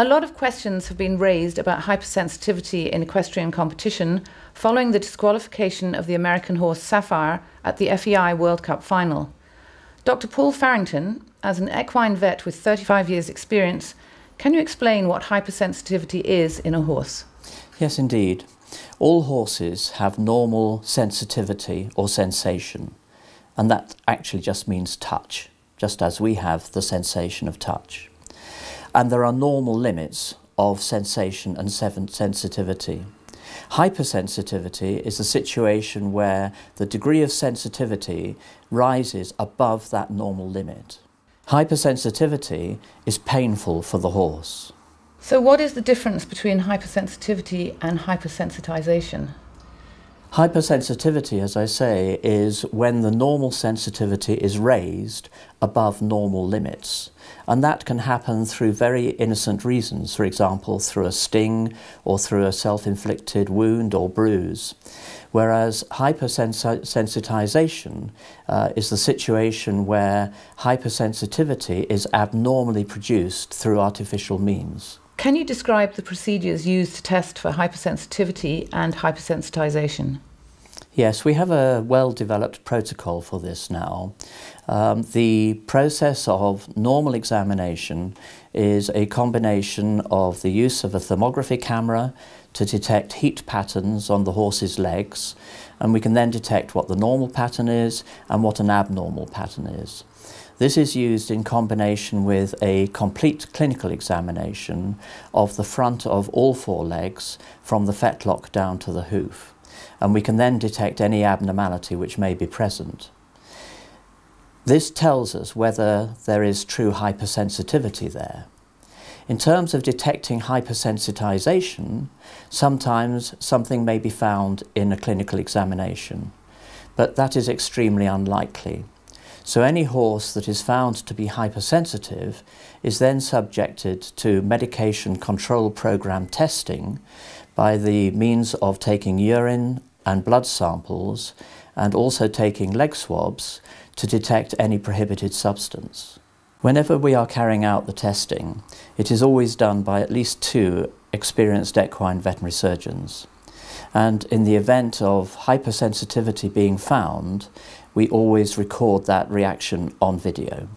A lot of questions have been raised about hypersensitivity in equestrian competition following the disqualification of the American horse Sapphire at the FEI World Cup final. Dr. Paul Farrington, as an equine vet with 35 years' experience, can you explain what hypersensitivity is in a horse? Yes, indeed. All horses have normal sensitivity or sensation, and that actually just means touch, just as we have the sensation of touch. And there are normal limits of sensation and sensitivity. Hypersensitivity is a situation where the degree of sensitivity rises above that normal limit. Hypersensitivity is painful for the horse. So, what is the difference between hypersensitivity and hypersensitization? Hypersensitivity, as I say, is when the normal sensitivity is raised above normal limits. And that can happen through very innocent reasons, for example, through a sting or through a self inflicted wound or bruise. Whereas hypersensitization uh, is the situation where hypersensitivity is abnormally produced through artificial means. Can you describe the procedures used to test for hypersensitivity and hypersensitization? Yes, we have a well developed protocol for this now. Um, the process of normal examination is a combination of the use of a thermography camera to detect heat patterns on the horse's legs, and we can then detect what the normal pattern is and what an abnormal pattern is. This is used in combination with a complete clinical examination of the front of all four legs from the fetlock down to the hoof. And we can then detect any abnormality which may be present. This tells us whether there is true hypersensitivity there. In terms of detecting hypersensitization, sometimes something may be found in a clinical examination, but that is extremely unlikely. So any horse that is found to be hypersensitive is then subjected to medication control program testing by the means of taking urine and blood samples and also taking leg swabs to detect any prohibited substance. Whenever we are carrying out the testing, it is always done by at least two experienced equine veterinary surgeons. And in the event of hypersensitivity being found, we always record that reaction on video.